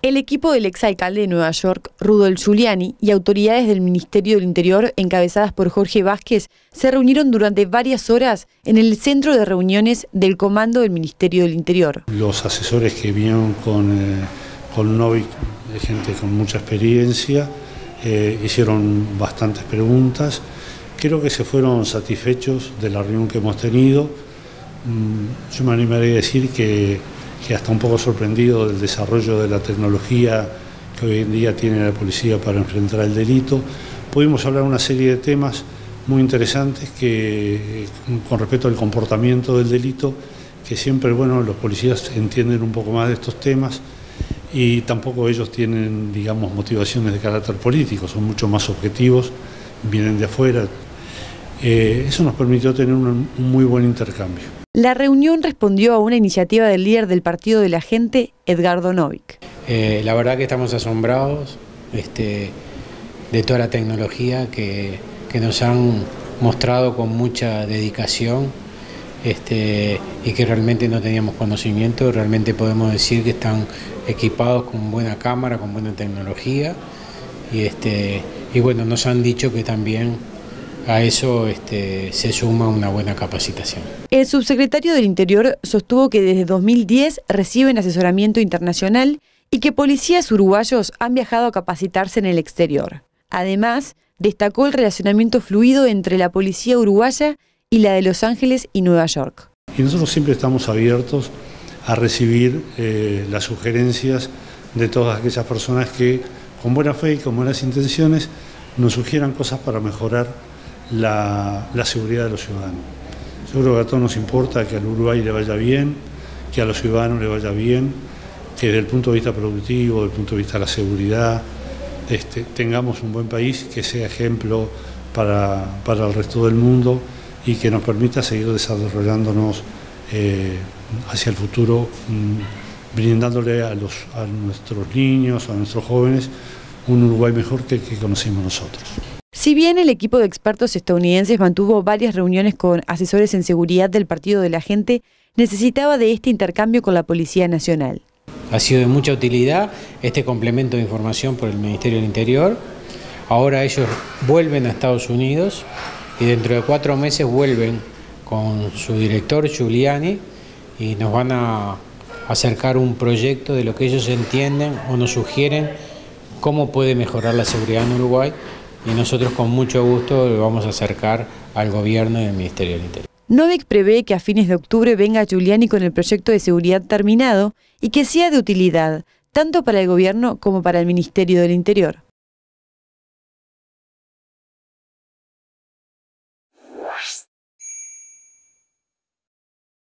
El equipo del exalcalde de Nueva York, Rudolf Giuliani, y autoridades del Ministerio del Interior, encabezadas por Jorge Vázquez, se reunieron durante varias horas en el centro de reuniones del comando del Ministerio del Interior. Los asesores que vinieron con, eh, Novik, gente con mucha experiencia, eh, hicieron bastantes preguntas. Creo que se fueron satisfechos de la reunión que hemos tenido. Mm, yo me animaría a decir que que hasta un poco sorprendido del desarrollo de la tecnología que hoy en día tiene la policía para enfrentar el delito. Pudimos hablar una serie de temas muy interesantes que con respecto al comportamiento del delito, que siempre bueno, los policías entienden un poco más de estos temas y tampoco ellos tienen, digamos, motivaciones de carácter político, son mucho más objetivos, vienen de afuera. Eh, eso nos permitió tener un muy buen intercambio. La reunión respondió a una iniciativa del líder del Partido de la Gente, Edgardo Novik. Eh, la verdad que estamos asombrados este, de toda la tecnología que, nos han mostrado con mucha dedicación este, y que realmente no teníamos conocimiento, realmente podemos decir que están equipados con buena cámara, con buena tecnología y, este, y bueno, nos han dicho que también a eso este, se suma una buena capacitación. El subsecretario del Interior sostuvo que desde 2010 reciben asesoramiento internacional y que policías uruguayos han viajado a capacitarse en el exterior. Además, destacó el relacionamiento fluido entre la policía uruguaya y la de Los Ángeles y Nueva York. Y nosotros siempre estamos abiertos a recibir eh, las sugerencias de todas aquellas personas que con buena fe y con buenas intenciones nos sugieran cosas para mejorar la, seguridad de los ciudadanos. Yo creo que a todos nos importa que al Uruguay le vaya bien, que a los ciudadanos le vaya bien, que desde el punto de vista productivo, desde el punto de vista de la seguridad, este, tengamos un buen país que sea ejemplo para, el resto del mundo y que nos permita seguir desarrollándonos eh, hacia el futuro, mm, brindándole a, los, a nuestros niños, a nuestros jóvenes, un Uruguay mejor que el que conocimos nosotros. Si bien el equipo de expertos estadounidenses mantuvo varias reuniones con asesores en seguridad del Partido de la Gente, necesitaba de este intercambio con la Policía Nacional. Ha sido de mucha utilidad este complemento de información por el Ministerio del Interior. Ahora ellos vuelven a Estados Unidos y dentro de cuatro meses vuelven con su director Giuliani y nos van a acercar un proyecto de lo que ellos entienden o nos sugieren cómo puede mejorar la seguridad en Uruguay y nosotros con mucho gusto lo vamos a acercar al gobierno y al Ministerio del Interior. Novik prevé que a fines de octubre venga Giuliani con el proyecto de seguridad terminado y que sea de utilidad tanto para el gobierno como para el Ministerio del Interior.